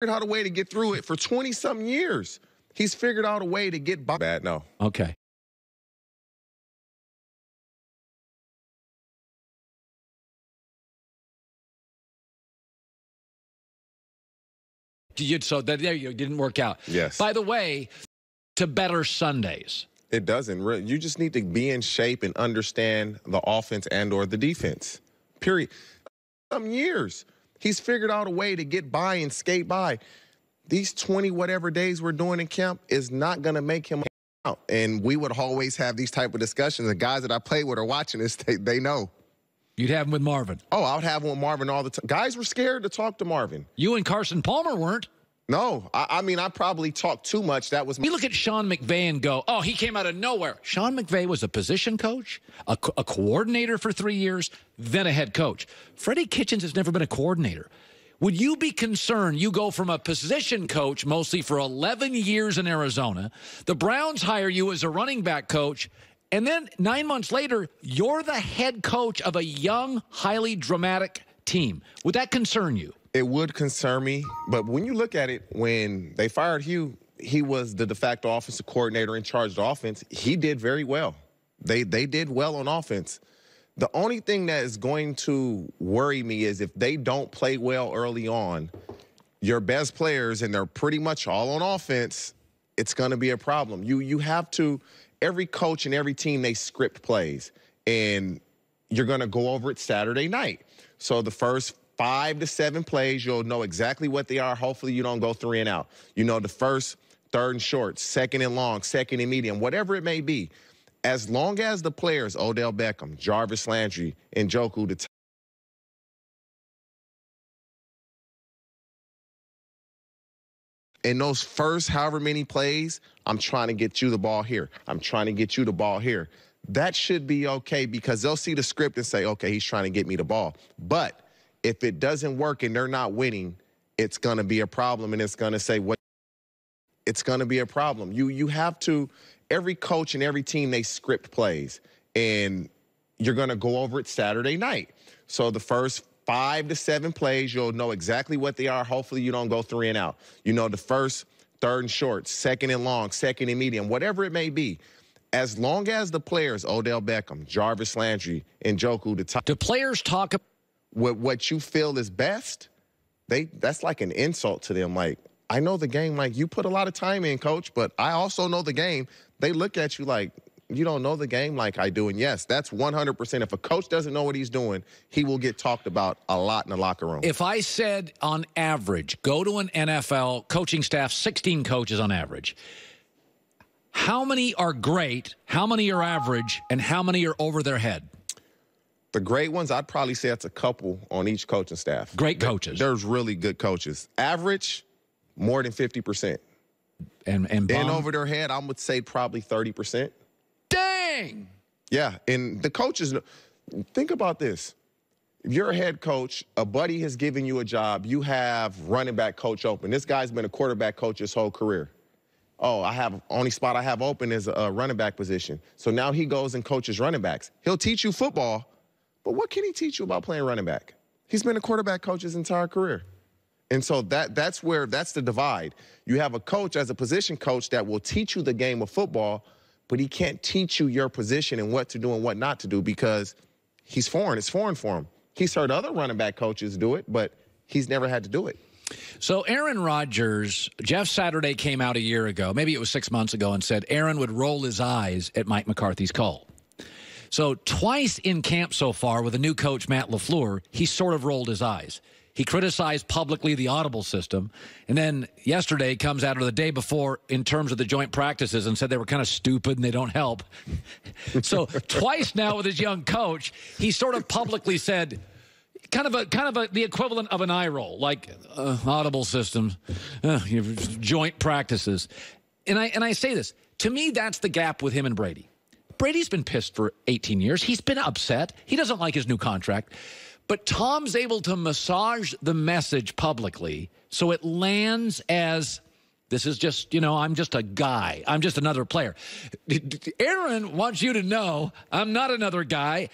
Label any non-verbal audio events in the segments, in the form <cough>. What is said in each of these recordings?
figured out a way to get through it for 20 something years. He's figured out a way to get by. Bad, no. Okay. You, so that there you didn't work out. Yes. By the way, to better Sundays. It doesn't. Re- You just need to be in shape and understand the offense and or the defense. Period. Some years he's figured out a way to get by and skate by. These 20 whatever days we're doing in camp is not going to make him out. And we would always have these type of discussions. The guys that I play with are watching this. <laughs> They, they know. You'd have him with Marvin. Oh, I would have him with Marvin all the time. Guys were scared to talk to Marvin. You and Carson Palmer weren't. No, I, I mean I probably talked too much. That was You look at Sean McVay and go, oh, he came out of nowhere. Sean McVay was a position coach, a, co- a coordinator for three years, then a head coach. Freddie Kitchens has never been a coordinator. Would you be concerned you go from a position coach mostly for 11 years in Arizona, the Browns hire you as a running back coach, and then nine months later, you're the head coach of a young, highly dramatic team? Would that concern you? It would concern me, but when you look at it, when they fired Hue, he was the de facto offensive coordinator in charge of offense. He did very well. They they did well on offense. The only thing that is going to worry me is if they don't play well early on, your best players and they're pretty much all on offense, it's going to be a problem. You you have to every coach and every team they script plays and you're going to go over it Saturday night. So the first five to seven plays, you'll know exactly what they are. Hopefully, you don't go three and out. You know the first, third and short, second and long, second and medium, whatever it may be. As long as the players, Odell Beckham, Jarvis Landry, and Njoku, the in those first however many plays, I'm trying to get you the ball here. I'm trying to get you the ball here. That should be okay because they'll see the script and say, okay, he's trying to get me the ball. But if it doesn't work and they're not winning, it's going to be a problem and it's going to say what it's going to be a problem. You you have to every coach and every team they script plays and you're going to go over it Saturday night. So the first 5 to 7 plays, you'll know exactly what they are. Hopefully you don't go 3 and out. You know the first, third and short, second and long, second and medium, whatever it may be. As long as the players, Odell Beckham, Jarvis Landry, and Njoku, the top Do players talk what what you feel is best, they that's like an insult to them. Like, I know the game, like you put a lot of time in, coach, but I also know the game. They look at you like you don't know the game like I do. And yes, that's 100%. If a coach doesn't know what he's doing, he will get talked about a lot in the locker room. If I said on average, go to an NFL coaching staff, 16 coaches on average, how many are great, how many are average, and how many are over their head? The great ones, I'd probably say it's a couple on each coaching staff. Great coaches. There's really good coaches. Average, more than 50%. And and And over their head, I would say probably 30%. dang. Yeah, and the coaches think about this. If you're a head coach, a buddy has given you a job, you have running back coach open. This guy's been a quarterback coach his whole career. Oh, I have only spot I have open is a running back position. So now he goes and coaches running backs. He'll teach you football, but what can he teach you about playing running back? He's been a quarterback coach his entire career. And so that that's where that's the divide. You have a coach as a position coach that will teach you the game of football, but he can't teach you your position and what to do and what not to do because he's foreign. It's foreign for him. He's heard other running back coaches do it, but he's never had to do it. So Aaron Rodgers, Jeff Saturday came out a year ago, maybe it was six months ago, and said Aaron would roll his eyes at Mike McCarthy's call. So twice in camp so far with a new coach, Matt LaFleur, he sort of rolled his eyes. He criticized publicly the audible system. And then yesterday comes out or the day before in terms of the joint practices and said they were kind of stupid and they don't help. <laughs> so twice now with his young coach, he sort of publicly said, kind of a kind of a the equivalent of an eye roll, like uh, audible systems, uh, joint practices. And I and I say this to me, that's the gap with him and Brady. Brady's been pissed for 18 years. He's been upset. He doesn't like his new contract. But Tom's able to massage the message publicly so it lands as this is just, you know, I'm just a guy. I'm just another player. Aaron wants you to know I'm not another guy.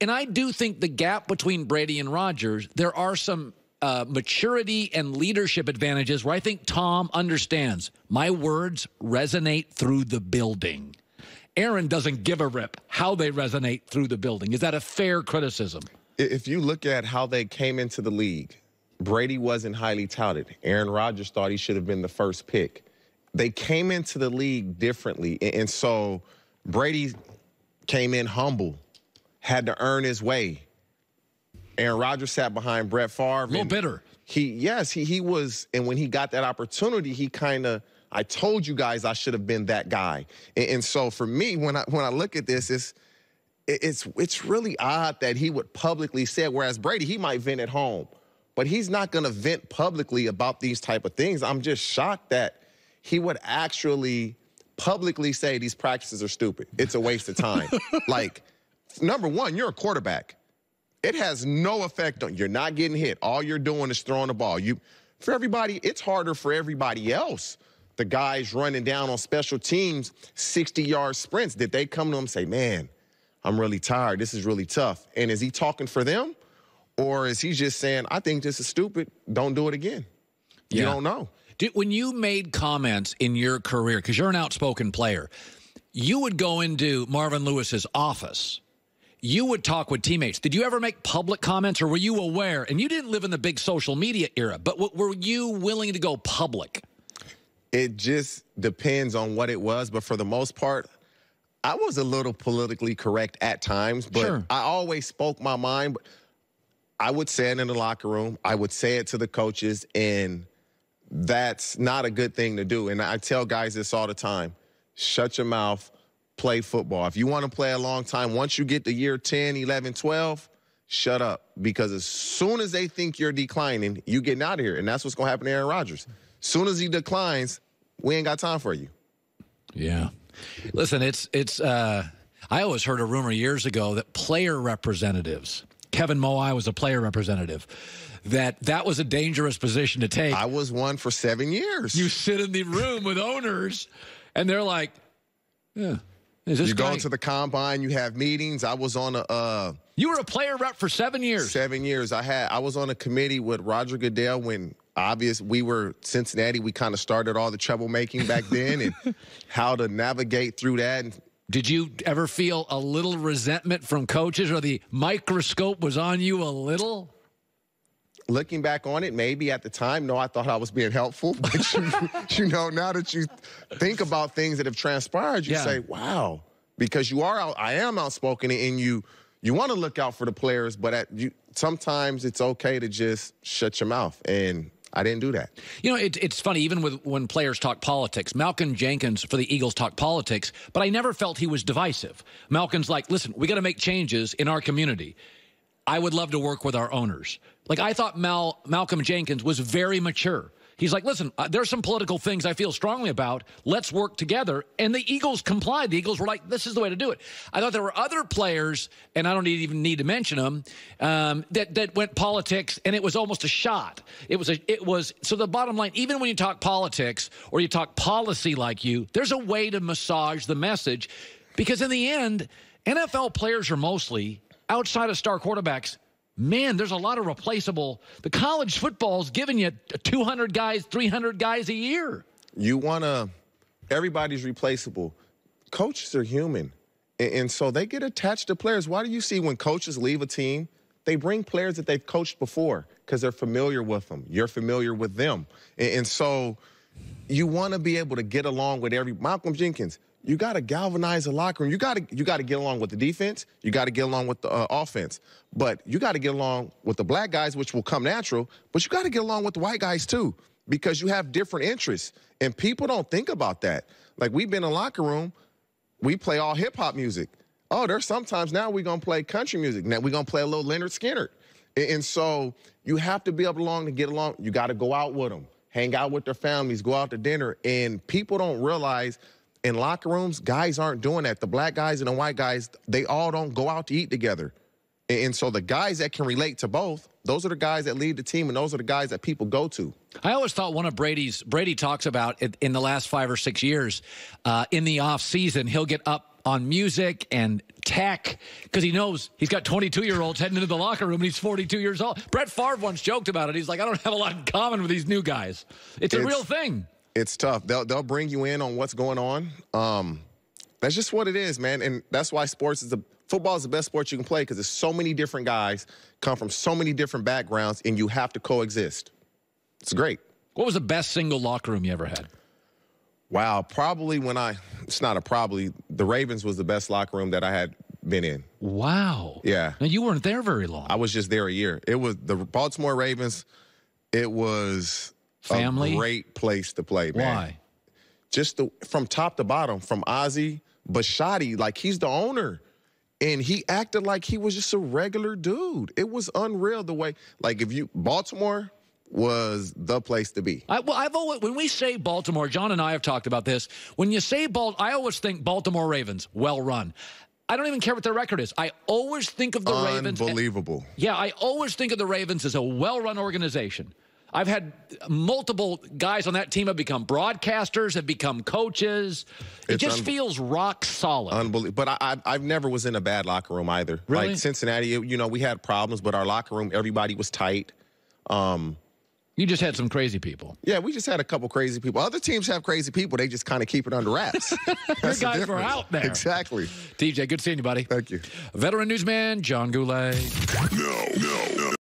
And I do think the gap between Brady and Rodgers, there are some uh, maturity and leadership advantages where I think Tom understands my words resonate through the building. Aaron doesn't give a rip how they resonate through the building. Is that a fair criticism? If you look at how they came into the league, Brady wasn't highly touted. Aaron Rodgers thought he should have been the first pick. They came into the league differently. And so Brady came in humble, had to earn his way. Aaron Rodgers sat behind Brett Favre. A little bitter. He, yes, he, he was. And when he got that opportunity, he kind of, I told you guys I should have been that guy. And, and so for me, when I, when I look at this, it's, it's it's really odd that he would publicly say it, whereas Brady, he might vent at home, but he's not going to vent publicly about these type of things. I'm just shocked that he would actually publicly say these practices are stupid. It's a waste of time. <laughs> like, number one, you're a quarterback. It has no effect on you're not getting hit. All you're doing is throwing the ball. You for everybody, it's harder for everybody else. The guys running down on special teams, 60 yard sprints. Did they come to him and say, man? I'm really tired. This is really tough. And is he talking for them? Or is he just saying, I think this is stupid. Don't do it again? You don't know. Did, when you made comments in your career, because you're an outspoken player, you would go into Marvin Lewis's office. You would talk with teammates. Did you ever make public comments, or were you aware? And you didn't live in the big social media era, but were you willing to go public? It just depends on what it was. But for the most part, I was a little politically correct at times, but Sure. I always spoke my mind. But I would say it in the locker room. I would say it to the coaches, and that's not a good thing to do. And I tell guys this all the time shut your mouth, play football. If you want to play a long time, once you get to year 10, 11, 12, shut up. Because as soon as they think you're declining, you getting out of here. And that's what's going to happen to Aaron Rodgers. Soon as he declines, we ain't got time for you. Yeah. Listen, it's it's. Uh, I always heard a rumor years ago that player representatives, Kevin Mawae was a player representative, that that was a dangerous position to take. I was one for seven years. you sit in the room with owners, and they're like, "Yeah, is this you guy?" go to the combine, you have meetings. I was on a uh, you were a player rep for seven years. seven years. I had I was on a committee with Roger Goodell when obvious we were Cincinnati. We kind of started all the troublemaking back then and <laughs> how to navigate through that. Did you ever feel a little resentment from coaches, or the microscope was on you a little? looking back on it, maybe at the time, no, I thought I was being helpful. <laughs> But you, <laughs> you know, now that you think about things that have transpired, you Yeah. say, wow, because you are out, I am outspoken and you you want to look out for the players, but at you sometimes it's okay to just shut your mouth. And I didn't do that. You know, it, it's funny, even with when players talk politics. Malcolm Jenkins for the Eagles talk politics, but I never felt he was divisive. Malcolm's like, listen, we got to make changes in our community. I would love to work with our owners. Like, I thought Mal, Malcolm Jenkins was very mature. He's like, listen, uh, there's some political things I feel strongly about. Let's work together. And the Eagles complied. The Eagles were like, this is the way to do it. I thought there were other players, and I don't even need to mention them, um, that, that went politics, and it was almost a shot. It was a, it was, so the bottom line, even when you talk politics or you talk policy like you, there's a way to massage the message because in the end, NFL players are mostly outside of star quarterbacks. Man, there's a lot of replaceable. The college football's giving you 200 guys, 300 guys a year. You want to, everybody's replaceable. Coaches are human. And, and so they get attached to players. Why do you see when coaches leave a team, they bring players that they've coached before because they're familiar with them. You're familiar with them. And, and so you want to be able to get along with every Malcolm Jenkins. You got to galvanize the locker room. You got to you got to get along with the defense. You got to get along with the uh, offense. But you got to get along with the black guys, which will come natural. But you got to get along with the white guys too, because you have different interests, and people don't think about that. Like we've been in locker room, we play all hip hop music. Oh, there's sometimes now we're gonna play country music. Now we're gonna play a little Lynyrd Skynyrd. And, so you have to be able along to get along. You got to go out with them, hang out with their families, go out to dinner. And people don't realize in locker rooms, guys aren't doing that. The black guys and the white guys, they all don't go out to eat together. And, so the guys that can relate to both, those are the guys that lead the team, and those are the guys that people go to. I always thought one of Brady's Brady talks about it in the last five or six years. Uh, in the off season, he'll get up on music and tech because he knows he's got 22 year olds heading into the locker room and he's 42 years old. Brett Favre once joked about it. He's like, I don't have a lot in common with these new guys. It's, it's a real thing. It's tough. They'll they'll bring you in on what's going on. Um, that's just what it is, man. And that's why sports is the football is the best sport you can play because there's so many different guys come from so many different backgrounds, and you have to coexist. It's great. What was the best single locker room you ever had? Wow, probably when I it's not a probably the Ravens was the best locker room that I had been in. Wow. Yeah. Now you weren't there very long. I was just there a year. It was the Baltimore Ravens. It was family a great place to play, man. Why? Just the, from top to bottom, from Ozzie Bisciotti, like he's the owner. And he acted like he was just a regular dude. It was unreal the way, like, if you, Baltimore, was the place to be. I, well, I've always when we say Baltimore, John and I have talked about this. When you say Bal, I always think Baltimore Ravens, well run. I don't even care what their record is. I always think of the Ravens. Unbelievable. Yeah, I always think of the Ravens as a well-run organization. I've had multiple guys on that team have become broadcasters, have become coaches. It it's just un- feels rock solid. Unbelievable. But I, I, have never was in a bad locker room either. Really? Like Cincinnati, you know, we had problems, but our locker room, everybody was tight. Um, you just had some crazy people. Yeah, we just had a couple crazy people. Other teams have crazy people. They just kind of keep it under wraps. <laughs> Your guys were out there. Exactly. TJ, good seeing you, buddy. Thank you. Veteran newsman John Goulet. No, no, no.